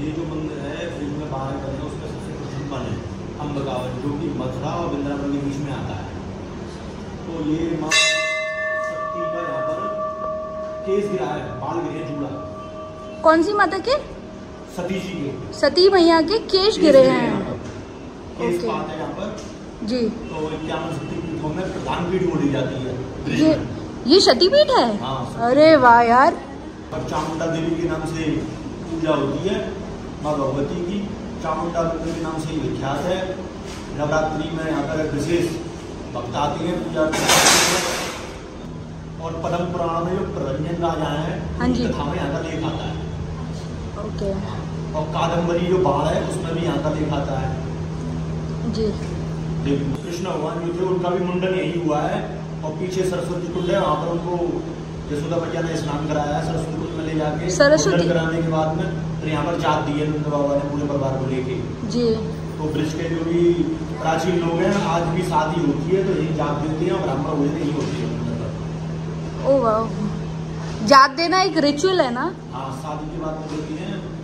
ये जो मंदिर है फ्रिज में बारह कलर उसमें सबसे प्रसिद्ध वन है अम्बकावन जो कि मथुरा और वृंदावन के बीच में आता है। तो ये माँ शक्ति का यहाँ पर केस गिरा है बाल गिरे हैं जूड़ा कौन सी माता के? सती जी के। सती मैया के केश गिरे हैं केस। पात यहाँ पर। जी। तो इक्यावन शक्ति पीठों में प्रधान पीठ बोली जाती है। ये। ये शक्तिपीठ है? हाँ, अरे वाह यार। और चामुंडा देवी के नाम से पूजा होती है। माँ भगवती की चामुंडा मंदिर के नाम से ही विख्यात है। नवरात्रि में यहाँ पर विशेष भक्त आते हैं पूजा और पद्म पुराण में जो प्ररंजन राजा है हाँ कथा में यहाँ का लेख आता है। ओके। और कादम्बरी जो बाढ़ है उसमें भी यहाँ का लेख आता है। जी। कृष्ण भगवान जो थे उनका भी मुंडन यही हुआ है। और पीछे सरस्वती कुंड है वहाँ पर उनको यशोदा मैया ने स्नान कराया है सरस्वती ले जाके सरस्वती- कराने के बाद में फिर यहाँ पर जात दी है नंद बाबा ने पूरे परिवार को लेके। जी। तो ब्रिज के जो भी प्राचीन लोग हैं आज भी शादी होती है तो यही जात देते हैं ब्राह्मण भोजन यही होती है। ओ वाह। जात देना एक रिचुअल है ना? हाँ शादी के बाद में देती हैं।